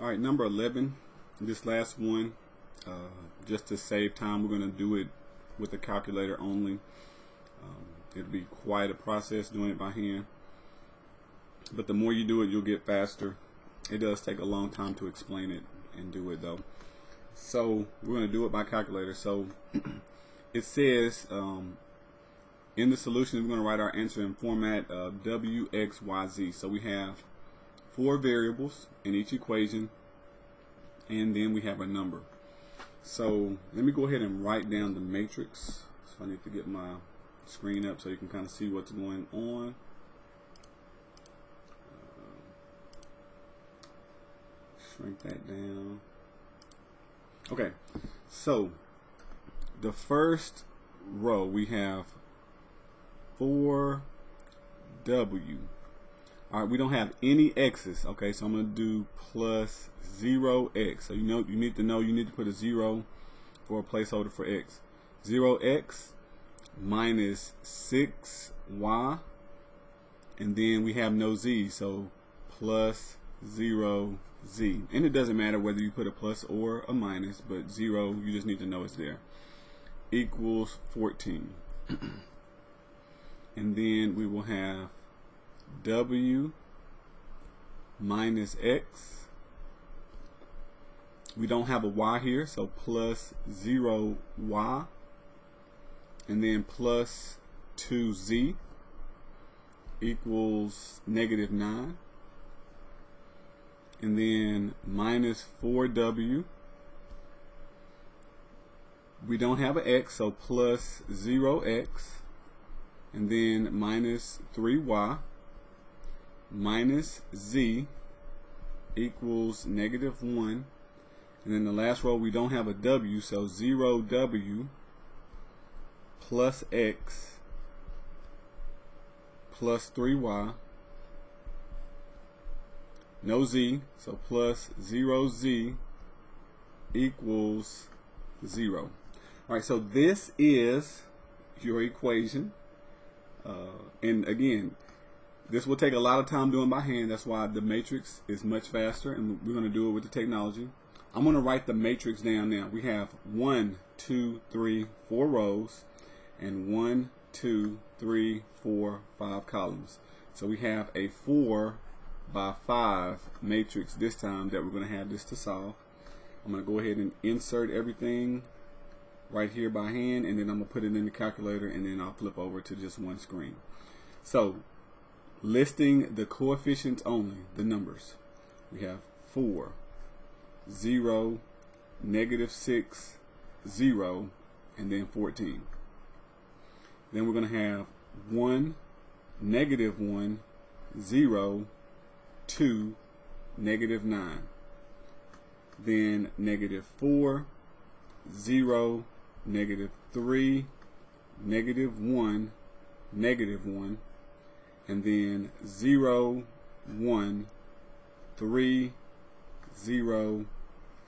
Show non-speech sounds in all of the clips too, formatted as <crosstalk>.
All right, number 11, this last one, uh, just to save time, we're going to do it with the calculator only. Um, it'll be quite a process doing it by hand. But the more you do it, you'll get faster. It does take a long time to explain it and do it though. So we're going to do it by calculator. So <clears throat> it says um, in the solution, we're going to write our answer in format of W, X, Y, Z. So we have four variables in each equation and then we have a number. So let me go ahead and write down the matrix. So I need to get my screen up so you can kind of see what's going on. Uh, shrink that down. Okay, so the first row we have 4W all right, we don't have any x's. Okay, so I'm going to do plus 0x. So you know you need to know you need to put a 0 for a placeholder for x. 0x minus 6y. And then we have no z, so plus 0z. And it doesn't matter whether you put a plus or a minus, but 0, you just need to know it's there. Equals 14. <clears throat> and then we will have w minus x. We don't have a y here, so plus 0y. And then plus 2z equals negative 9. And then minus 4w. We don't have an x, so plus 0x. And then minus 3y minus z equals negative 1 and then the last row we don't have a w so 0w plus x plus 3y no z so plus 0z equals 0 alright so this is your equation. Uh, and again this will take a lot of time doing by hand. That's why the matrix is much faster, and we're going to do it with the technology. I'm going to write the matrix down now. We have one, two, three, four rows, and one, two, three, four, five columns. So we have a four by five matrix this time that we're going to have this to solve. I'm going to go ahead and insert everything right here by hand, and then I'm going to put it in the calculator, and then I'll flip over to just one screen. So listing the coefficients only, the numbers. We have 4, 0, negative 6, 0, and then 14. Then we're going to have 1, negative 1, 0, 2, negative 9. Then negative 4, 0, negative 3, negative 1, negative 1, and then 0, 1, 3, 0,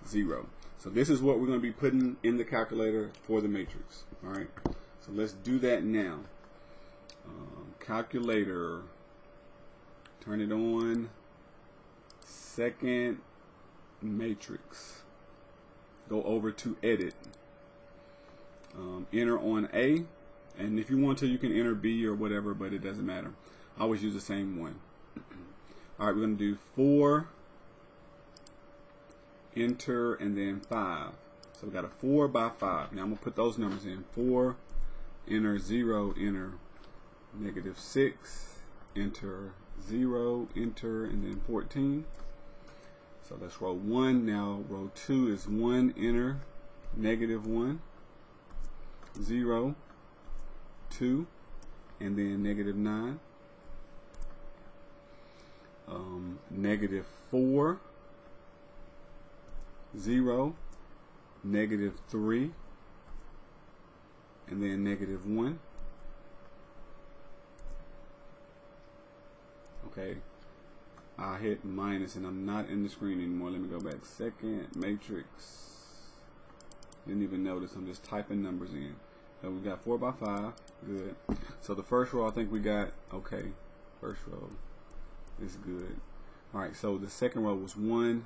0. So this is what we're going to be putting in the calculator for the matrix. All right. So let's do that now. Um, calculator. Turn it on. Second matrix. Go over to edit. Um, enter on A. And if you want to, you can enter B or whatever, but it doesn't matter. I always use the same one. All right, we're going to do 4, enter, and then 5. So we got a 4 by 5. Now I'm going to put those numbers in. 4, enter, 0, enter, negative 6, enter, 0, enter, and then 14. So that's row 1. Now row 2 is 1, enter, negative 1, 0, 2, and then negative 9 um, negative 4, 0, negative 3, and then negative 1. Okay, I hit minus and I'm not in the screen anymore. Let me go back. Second matrix. Didn't even notice. I'm just typing numbers in. So we got 4 by 5. Good. So the first row I think we got, okay, first row is good. All right, so the second row was 1,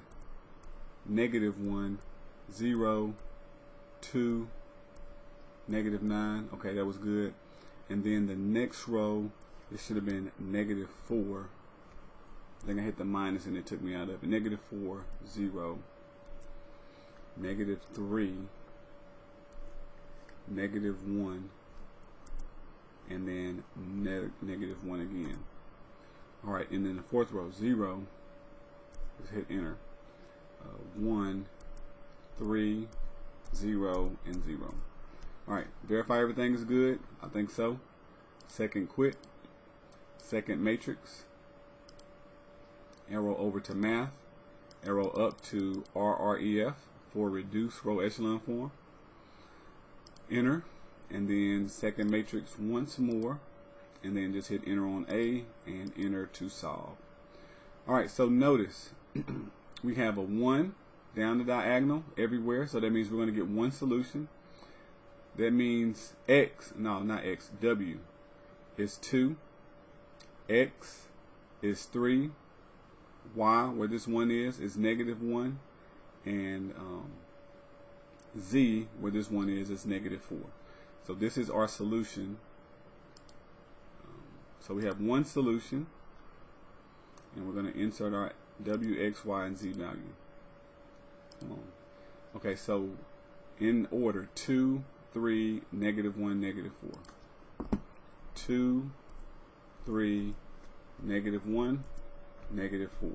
negative 1, 0, 2, negative 9. Okay, that was good. And then the next row, it should have been negative 4. I think I hit the minus and it took me out of it. Negative 4, 0, negative 3, negative 1, and then ne negative 1 again. Alright, and then the fourth row, 0, just hit enter. Uh, 1, 3, 0, and 0. Alright, verify everything is good. I think so. Second quit. Second matrix. Arrow over to math. Arrow up to RREF for reduced row echelon form. Enter. And then second matrix once more. And then just hit enter on A and enter to solve. Alright, so notice <clears throat> we have a 1 down the diagonal everywhere. So that means we're going to get one solution. That means X, no, not X, W is 2, X is 3, Y, where this 1 is, is negative 1, and um, Z, where this 1 is, is negative 4. So this is our solution. So we have one solution, and we're going to insert our W, X, Y, and Z value. Okay, so in order, 2, 3, negative 1, negative 4. 2, 3, negative 1, negative 4.